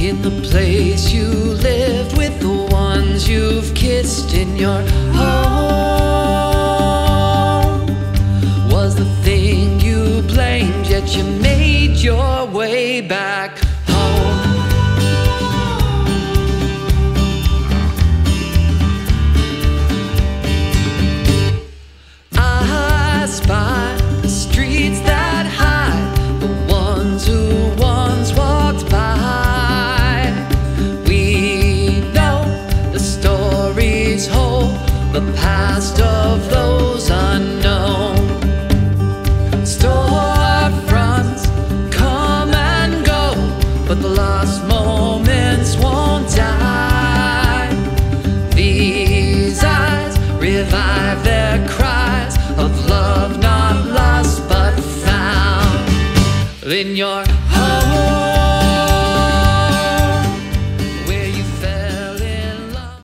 in the place you lived, with the ones you've kissed in your home. Was the thing you blamed yet you made your way back the past of those unknown. Storefronts come and go, but the lost moments won't die. These eyes revive their cries of love not lost but found in your